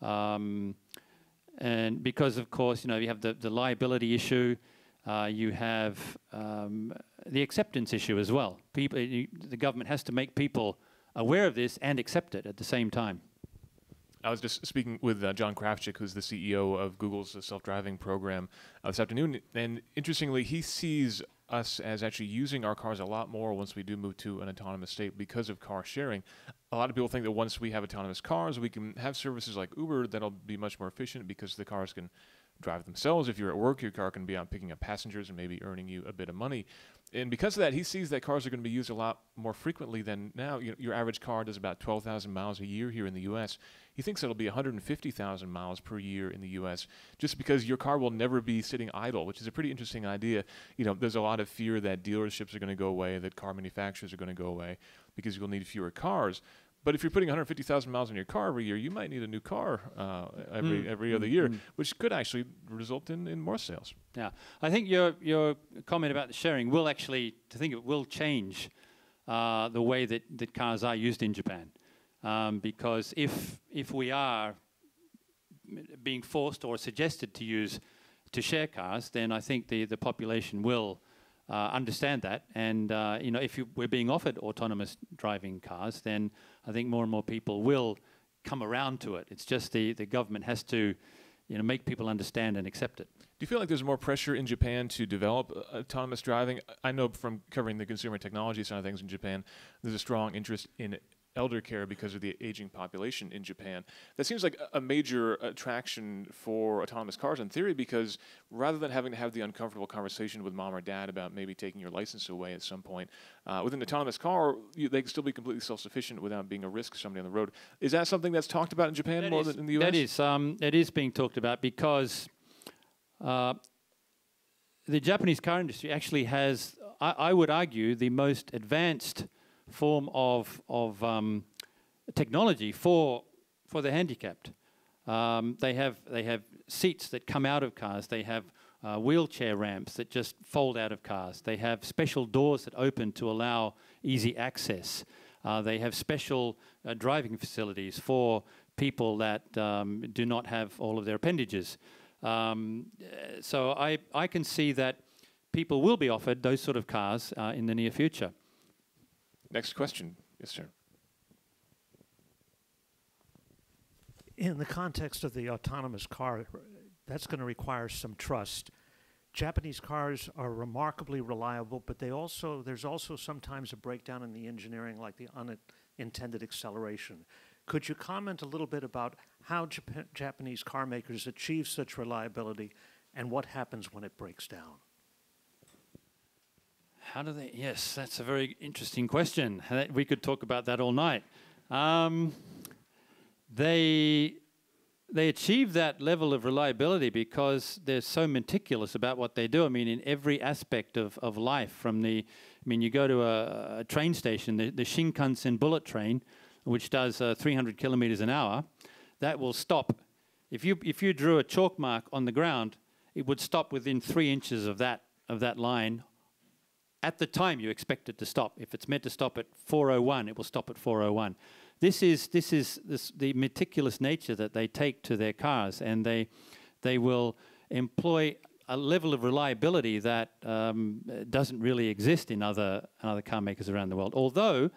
Um, and because, of course, you know, you have the, the liability issue, uh, you have um, the acceptance issue as well. People, you, the government has to make people aware of this and accept it at the same time. I was just speaking with uh, John Krafcik, who's the CEO of Google's uh, self-driving program uh, this afternoon, and interestingly, he sees us as actually using our cars a lot more once we do move to an autonomous state because of car sharing. A lot of people think that once we have autonomous cars, we can have services like Uber that'll be much more efficient because the cars can drive themselves. If you're at work, your car can be out picking up passengers and maybe earning you a bit of money. And because of that, he sees that cars are going to be used a lot more frequently than now. You your average car does about 12,000 miles a year here in the U.S. He thinks it'll be 150,000 miles per year in the U.S. just because your car will never be sitting idle, which is a pretty interesting idea. You know, there's a lot of fear that dealerships are going to go away, that car manufacturers are going to go away because you'll need fewer cars. But if you're putting 150,000 miles on your car every year, you might need a new car uh, every Mm, every other mm, year, mm. which could actually result in, in more sales. Yeah, I think your your comment about the sharing will actually, to think it will change uh, the way that, that cars are used in Japan, um, because if if we are being forced or suggested to use to share cars, then I think the the population will. Uh, understand that, and uh, you know, if you, we're being offered autonomous driving cars, then I think more and more people will come around to it. It's just the, the government has to you know, make people understand and accept it. Do you feel like there's more pressure in Japan to develop uh, autonomous driving? I know from covering the consumer technology side of things in Japan, there's a strong interest in elder care because of the aging population in Japan. That seems like a major attraction for autonomous cars in theory because rather than having to have the uncomfortable conversation with mom or dad about maybe taking your license away at some point, uh, with an autonomous car, you, they can still be completely self sufficient without being a risk to somebody on the road. Is that something that's talked about in Japan that more is, than in the US? That is, um, it is being talked about because. Uh, the Japanese car industry actually has, I, I would argue, the most advanced form of, of um, technology for, for the handicapped. Um, they, have, they have seats that come out of cars. They have uh, wheelchair ramps that just fold out of cars. They have special doors that open to allow easy access. Uh, they have special uh, driving facilities for people that um, do not have all of their appendages. Um, so I, I can see that people will be offered those sort of cars uh, in the near future. Next question. Yes, sir. In the context of the autonomous car, that's going to require some trust. Japanese cars are remarkably reliable, but they also there's also sometimes a breakdown in the engineering, like the unintended acceleration. Could you comment a little bit about how Jap Japanese car makers achieve such reliability, and what happens when it breaks down? How do they? Yes, that's a very interesting question. We could talk about that all night. Um, they they achieve that level of reliability because they're so meticulous about what they do. I mean, in every aspect of, of life, from the, I mean, you go to a, a train station, the, the, Shinkansen bullet train, which does uh, 300 kilometers an hour, that will stop. If you, if you drew a chalk mark on the ground, it would stop within three inches of that, of that line at the time you expect it to stop. If it's meant to stop at 401, it will stop at 401. This is, this is this, the meticulous nature that they take to their cars, and they, they will employ a level of reliability that um, doesn't really exist in other, other car makers around the world. Although,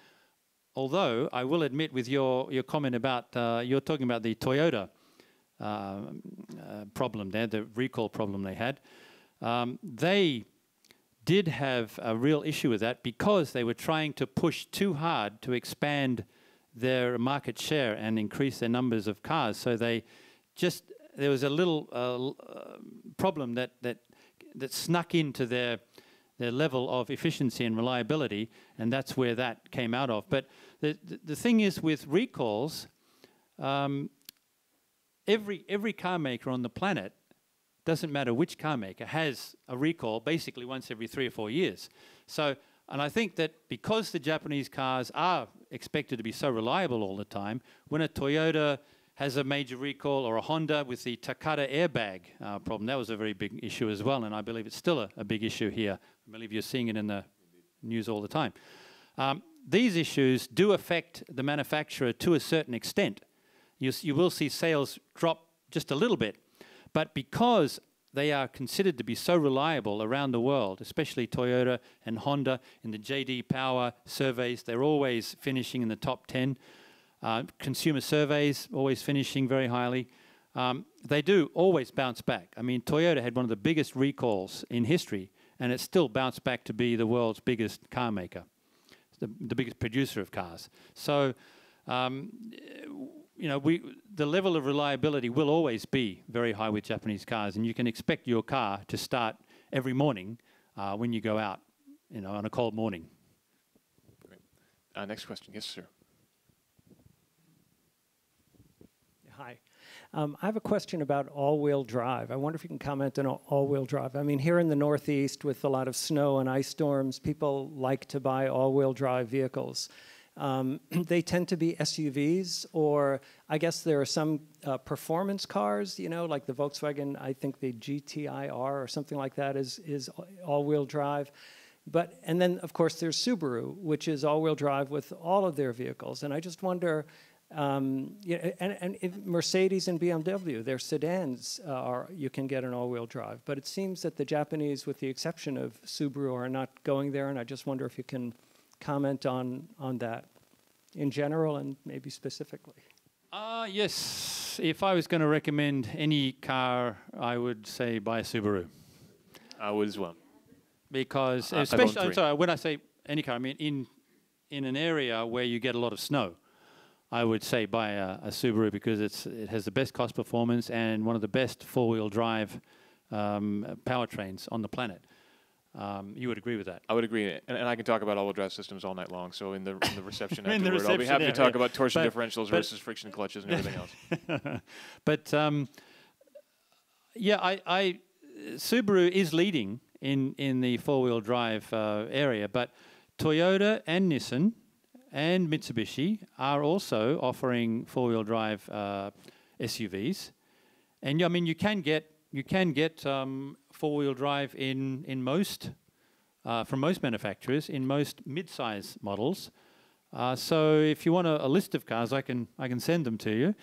although I will admit with your, your comment about, uh, you're talking about the Toyota uh, uh, problem there, the recall problem they had. Um, they did have a real issue with that because they were trying to push too hard to expand their market share and increase their numbers of cars. So they just there was a little uh, problem that that that snuck into their their level of efficiency and reliability, and that's where that came out of. But the the, the thing is with recalls, um, every every car maker on the planet doesn't matter which car maker, has a recall basically once every three or four years. So, and I think that because the Japanese cars are expected to be so reliable all the time, when a Toyota has a major recall or a Honda with the Takata airbag uh, problem, that was a very big issue as well, and I believe it's still a, a big issue here. I believe you're seeing it in the news all the time. Um, these issues do affect the manufacturer to a certain extent. You, you will see sales drop just a little bit, but because they are considered to be so reliable around the world, especially Toyota and Honda in the JD Power surveys, they're always finishing in the top 10. Uh, consumer surveys always finishing very highly. Um, they do always bounce back. I mean, Toyota had one of the biggest recalls in history, and it still bounced back to be the world's biggest car maker, the, the biggest producer of cars. So um, you know, we, the level of reliability will always be very high with Japanese cars, and you can expect your car to start every morning uh, when you go out, you know, on a cold morning. Great. Uh, next question. Yes, sir. Hi. Um, I have a question about all-wheel drive. I wonder if you can comment on all-wheel drive. I mean, here in the Northeast, with a lot of snow and ice storms, people like to buy all-wheel drive vehicles. Um, they tend to be SUVs, or I guess there are some uh, performance cars, you know, like the Volkswagen, I think the GTIR or something like that is, is all-wheel drive. But, and then of course there's Subaru, which is all-wheel drive with all of their vehicles. And I just wonder, um, you know, and, and Mercedes and BMW, their sedans uh, are you can get an all-wheel drive. But it seems that the Japanese, with the exception of Subaru, are not going there. And I just wonder if you can comment on, on that in general and maybe specifically? Uh, yes. If I was going to recommend any car, I would say buy a Subaru. I would as well. Because, I- especially, I'm sorry, when I say any car, I mean in, in an area where you get a lot of snow. I would say buy a, a Subaru because it's, it has the best cost performance and one of the best four wheel drive um, powertrains on the planet. Um, you would agree with that? I would agree, and, and I can talk about all-wheel drive systems all night long. So in the in the reception In the afterward, I'll be reception happy to talk yeah. about Torsen But- differentials but- versus friction clutches and everything else. but um, yeah, I, I Subaru is leading in in the four wheel drive uh, area, but Toyota and Nissan and Mitsubishi are also offering four wheel drive uh, SUVs, and I mean you can get you can get um, four wheel drive in in most uh, from most manufacturers in most mid-size models. Uh, so if you want a, a list of cars, I can I can send them to you.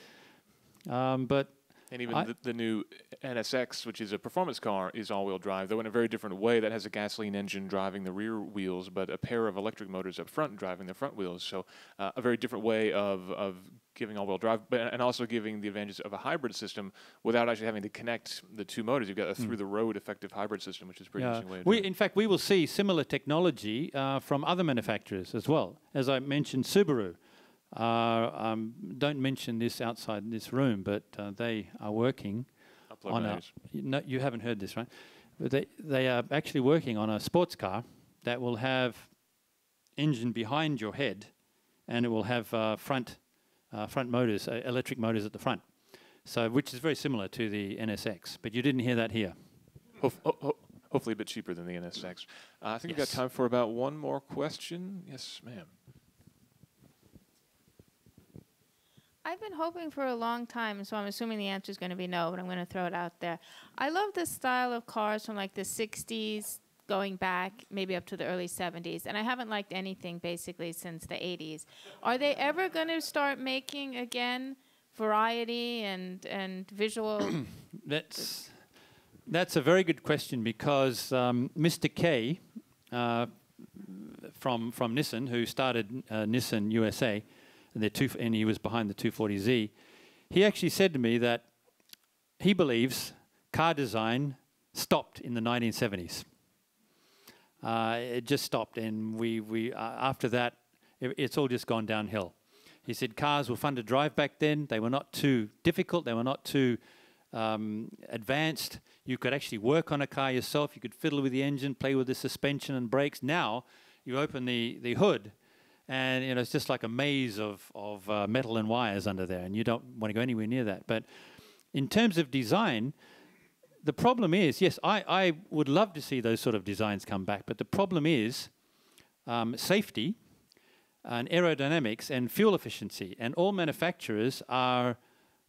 Um, but And even the, the new NSX, which is a performance car, is all-wheel drive, though in a very different way. That has a gasoline engine driving the rear wheels, but a pair of electric motors up front driving the front wheels. So uh, a very different way of, of giving all-wheel drive, but and also giving the advantages of a hybrid system without actually having to connect the two motors. You've got a through-the-road effective hybrid system, which is pretty yeah, interesting way. We in fact we will see similar technology uh, from other manufacturers as well. As I mentioned, Subaru. Uh, um, don't mention this outside this room, but uh, they are working I'll on a. You, no, you haven't heard this, right? But they they are actually working on a sports car that will have engine behind your head, and it will have uh, front uh, front motors, uh, electric motors at the front. So, which is very similar to the NSX, but you didn't hear that here. Hof- ho- ho- hopefully a bit cheaper than the NSX. Uh, I think we've got time for about one more question. Yes, ma'am. I've been hoping for a long time, so I'm assuming the answer is going to be no, but I'm going to throw it out there. I love the style of cars from like the 60s going back maybe up to the early 70s, and I haven't liked anything basically since the 80s. Are they ever going to start making again variety and and visual? That's that's a very good question because um, Mr. K uh, from from Nissan, who started uh, Nissan USA, and, their two, and he was behind the 240Z, he actually said to me that he believes car design stopped in the 1970s. Uh, it just stopped, and we we uh, after that, it, it's all just gone downhill. He said cars were fun to drive back then. They were not too difficult. They were not too um, advanced. You could actually work on a car yourself. You could fiddle with the engine, play with the suspension and brakes. Now you open the, the hood, and you know it's just like a maze of of uh, metal and wires under there, and you don't want to go anywhere near that. But in terms of design, the problem is, yes, I, I would love to see those sort of designs come back, but the problem is um, safety and aerodynamics and fuel efficiency. And all manufacturers are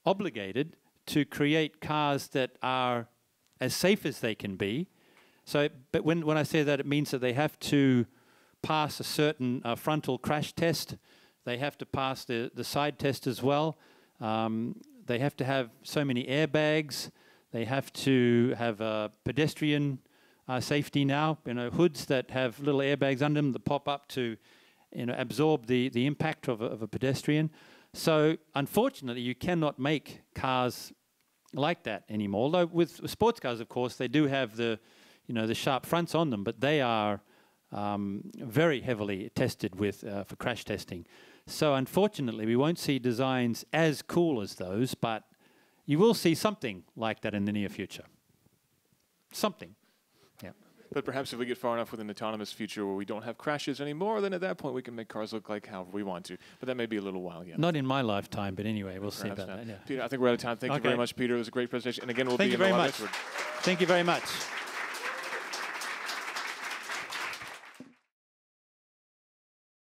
obligated to create cars that are as safe as they can be. So, but when, when I say that, it means that they have to pass a certain uh, frontal crash test. They have to pass the, the side test as well. Um, they have to have so many airbags. They have to have uh, pedestrian uh, safety now. You know, hoods that have little airbags under them that pop up to, you know, absorb the, the impact of a, of a pedestrian. So unfortunately, you cannot make cars like that anymore. Although with sports cars, of course, they do have the, you know, the sharp fronts on them, but they are um, very heavily tested with uh, for crash testing. So unfortunately, we won't see designs as cool as those, but you will see something like that in the near future. Something. Yeah. But perhaps if we get far enough with an autonomous future where we don't have crashes anymore, then at that point we can make cars look like however we want to. But that may be a little while yet. Not in my lifetime, but anyway, we'll see about not. that. Yeah. Peter, I think we're out of time. Thank you very much, Peter. It was a great presentation. And again, we'll Thank be you in very much. Westward. Thank you very much.